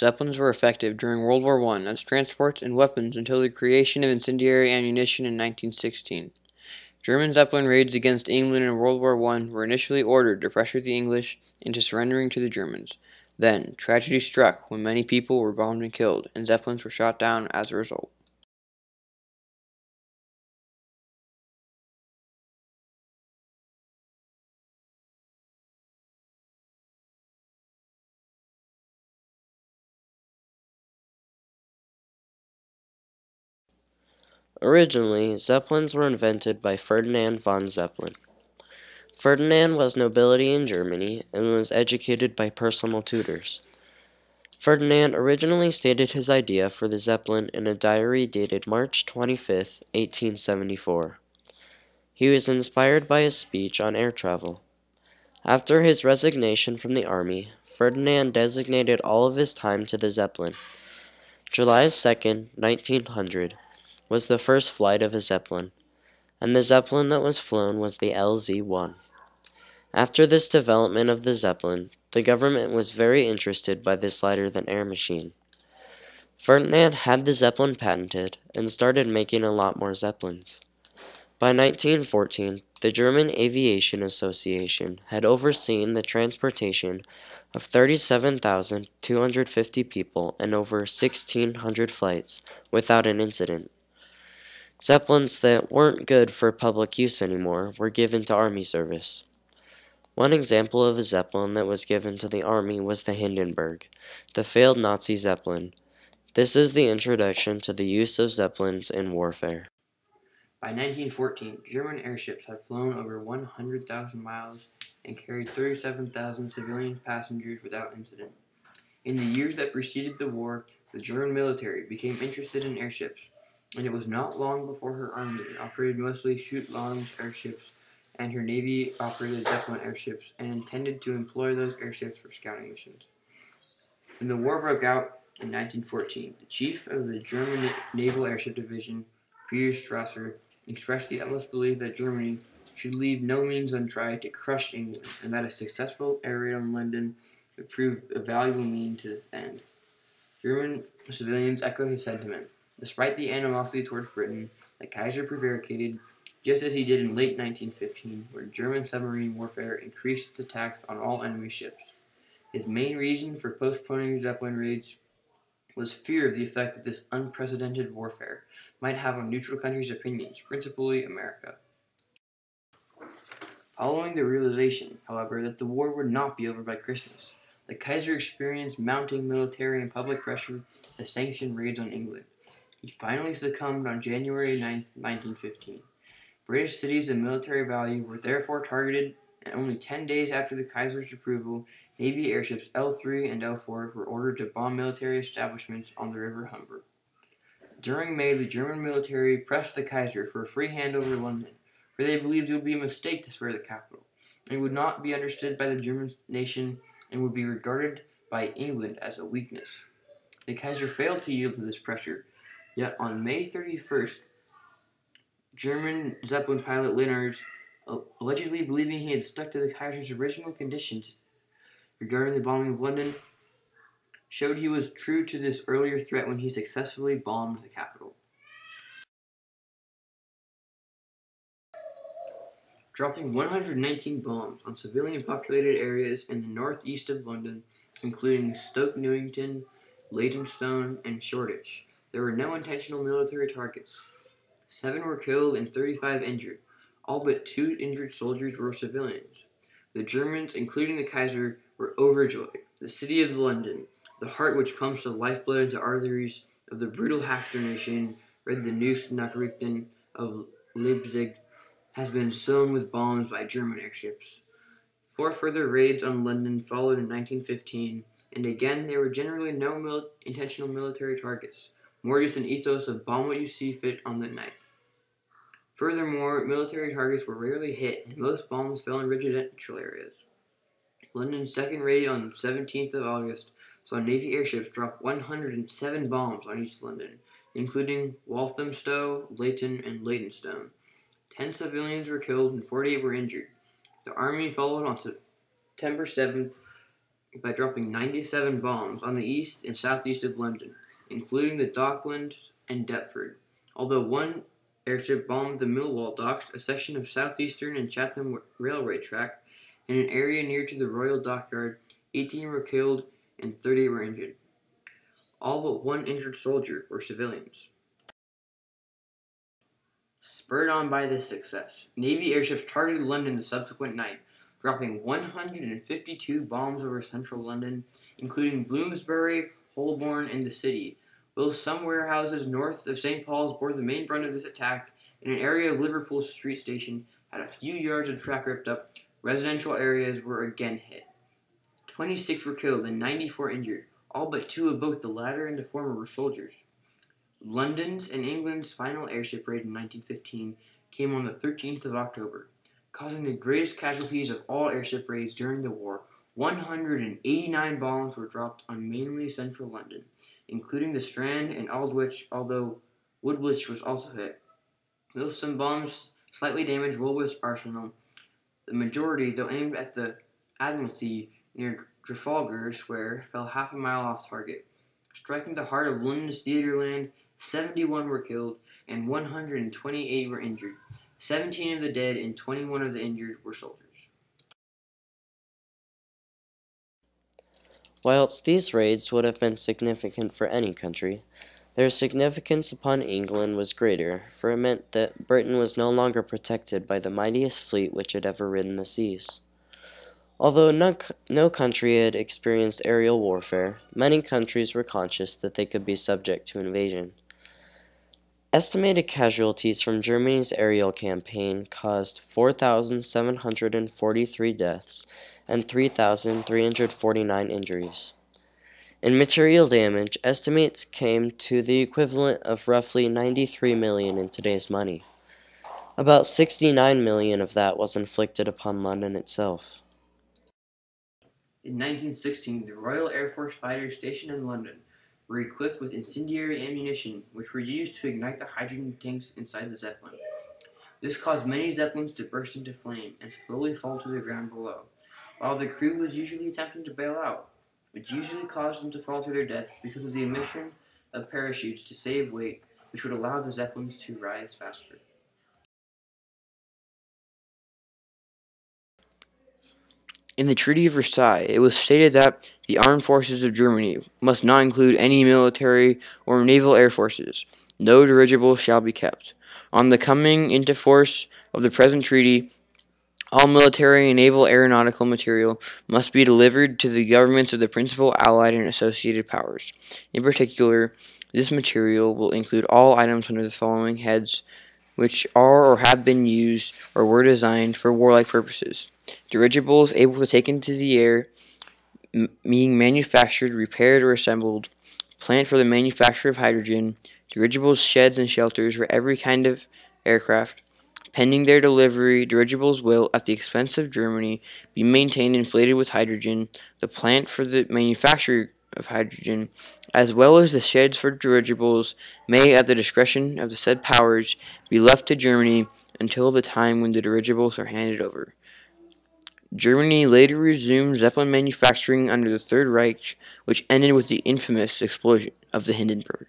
Zeppelins were effective during World War I as transports and weapons until the creation of incendiary ammunition in 1916. German Zeppelin raids against England in World War I were initially ordered to pressure the English into surrendering to the Germans. Then, tragedy struck when many people were bombed and killed, and Zeppelins were shot down as a result. Originally, Zeppelins were invented by Ferdinand von Zeppelin. Ferdinand was nobility in Germany and was educated by personal tutors. Ferdinand originally stated his idea for the Zeppelin in a diary dated March 25, 1874. He was inspired by a speech on air travel. After his resignation from the army, Ferdinand designated all of his time to the Zeppelin. July 2, 1900, was the first flight of a Zeppelin, and the Zeppelin that was flown was the LZ 1. After this development of the Zeppelin, the government was very interested by this lighter than air machine. Ferdinand had the Zeppelin patented and started making a lot more Zeppelins. By 1914, the German Aviation Association had overseen the transportation of 37,250 people and over 1,600 flights without an incident. Zeppelins that weren't good for public use anymore were given to Army service. One example of a Zeppelin that was given to the Army was the Hindenburg, the failed Nazi Zeppelin. This is the introduction to the use of Zeppelins in warfare. By 1914, German airships had flown over 100,000 miles and carried 37,000 civilian passengers without incident. In the years that preceded the war, the German military became interested in airships and it was not long before her army operated mostly Schütte-Lanz airships and her navy operated Zeppelin airships and intended to employ those airships for scouting missions. When the war broke out in 1914, the chief of the German Naval Airship Division, Peter Strasser, expressed the utmost belief that Germany should leave no means untried to crush England, and that a successful air raid on London would prove a valuable means to this end. German civilians echoed his sentiment. Despite the animosity towards Britain, the Kaiser prevaricated, just as he did in late 1915, where German submarine warfare increased attacks on all enemy ships. His main reason for postponing Zeppelin raids was fear of the effect that this unprecedented warfare might have on neutral countries' opinions, principally America. Following the realization, however, that the war would not be over by Christmas, the Kaiser experienced mounting military and public pressure to sanction raids on England. He finally succumbed on January 9, 1915. British cities of military value were therefore targeted, and only 10 days after the Kaiser's approval, Navy airships L-3 and L-4 were ordered to bomb military establishments on the River Humber. During May, the German military pressed the Kaiser for a free hand over London, for they believed it would be a mistake to spare the capital, it would not be understood by the German nation and would be regarded by England as a weakness. The Kaiser failed to yield to this pressure, Yet on May 31st, German Zeppelin pilot Linnarz, uh, allegedly believing he had stuck to the Kaiser's original conditions regarding the bombing of London, showed he was true to this earlier threat when he successfully bombed the capital. Dropping 119 bombs on civilian populated areas in the northeast of London, including Stoke Newington, Leytonstone, and Shoreditch, there were no intentional military targets. Seven were killed and 35 injured. All but two injured soldiers were civilians. The Germans, including the Kaiser, were overjoyed. The city of London, the heart which pumps the lifeblood into arteries of the brutal Haxter nation, read the News Nachrichten of Leipzig, has been sown with bombs by German airships. Four further raids on London followed in 1915, and again there were generally no mil intentional military targets more just an ethos of bomb what you see fit on the night. Furthermore, military targets were rarely hit, and most bombs fell in residential areas. London's second raid on 17th of August saw Navy airships drop 107 bombs on East London, including Walthamstow, Leyton, and Leytonstone. Ten civilians were killed and 48 were injured. The Army followed on September 7th by dropping 97 bombs on the east and southeast of London, including the Docklands and Deptford. Although one airship bombed the Millwall docks, a section of southeastern and Chatham railway track, and an area near to the Royal Dockyard, 18 were killed and 30 were injured. All but one injured soldier were civilians. Spurred on by this success, Navy airships targeted London the subsequent night, dropping 152 bombs over central London, including Bloomsbury, Holborn, and the city, while some warehouses north of St. Paul's bore the main brunt of this attack, and an area of Liverpool Street Station had a few yards of track ripped up, residential areas were again hit. 26 were killed and 94 injured, all but two of both the latter and the former were soldiers. London's and England's final airship raid in 1915 came on the 13th of October, causing the greatest casualties of all airship raids during the war. 189 bombs were dropped on mainly central London, including the Strand and Aldwych, although Woolwich was also hit. Though some bombs slightly damaged Woolwich's arsenal, the majority, though aimed at the Admiralty near Trafalgar Square, fell half a mile off target. Striking the heart of London's Theatreland, 71 were killed and 128 were injured. 17 of the dead and 21 of the injured were soldiers. Whilst these raids would have been significant for any country, their significance upon England was greater, for it meant that Britain was no longer protected by the mightiest fleet which had ever ridden the seas. Although no, no country had experienced aerial warfare, many countries were conscious that they could be subject to invasion. Estimated casualties from Germany's aerial campaign caused 4,743 deaths and 3,349 injuries. In material damage, estimates came to the equivalent of roughly 93 million in today's money. About 69 million of that was inflicted upon London itself. In 1916, the Royal Air Force fighters stationed in London were equipped with incendiary ammunition, which were used to ignite the hydrogen tanks inside the Zeppelin. This caused many Zeppelins to burst into flame and slowly fall to the ground below while the crew was usually attempting to bail out, which usually caused them to fall to their deaths because of the emission of parachutes to save weight, which would allow the Zeppelins to rise faster. In the Treaty of Versailles, it was stated that the armed forces of Germany must not include any military or naval air forces. No dirigible shall be kept. On the coming into force of the present treaty, all military and naval aeronautical material must be delivered to the governments of the principal allied and associated powers. In particular, this material will include all items under the following heads which are or have been used or were designed for warlike purposes. Dirigibles able to take into the air, being manufactured, repaired, or assembled. Plant for the manufacture of hydrogen. Dirigibles, sheds, and shelters for every kind of aircraft Pending their delivery, dirigibles will, at the expense of Germany, be maintained inflated with hydrogen. The plant for the manufacture of hydrogen, as well as the sheds for dirigibles, may, at the discretion of the said powers, be left to Germany until the time when the dirigibles are handed over. Germany later resumed Zeppelin manufacturing under the Third Reich, which ended with the infamous explosion of the Hindenburg.